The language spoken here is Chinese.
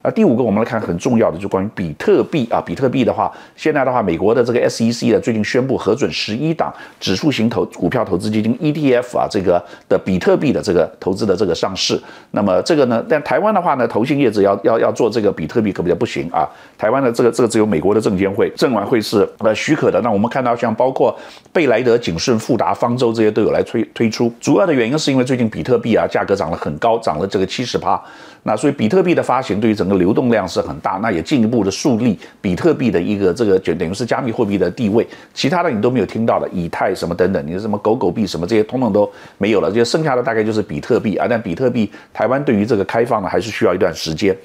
啊，第五个我们来看很重要的，就关于比特币啊，比特币的话，现在的话，美国的这个 SEC 呢，最近宣布核准十一档指数型投股票投资基金 ETF 啊，这个的比特币的这个投资的这个上市。那么这个呢，但台湾的话呢，投信业者要要要做这个比特币可比较不行啊？台湾的这个这个只有美国的证监会证管会是呃许可的。那我们看到像包括贝莱德、景顺、富达、方舟这些都有来推推出。主要的原因是因为最近比特币啊价格涨了很高，涨了这个七十趴。那所以比特币的发行对于整流动量是很大，那也进一步的树立比特币的一个这个就等于是加密货币的地位。其他的你都没有听到的，以太什么等等，你的什么狗狗币什么这些统统都没有了，这些剩下的大概就是比特币啊。但比特币台湾对于这个开放呢，还是需要一段时间。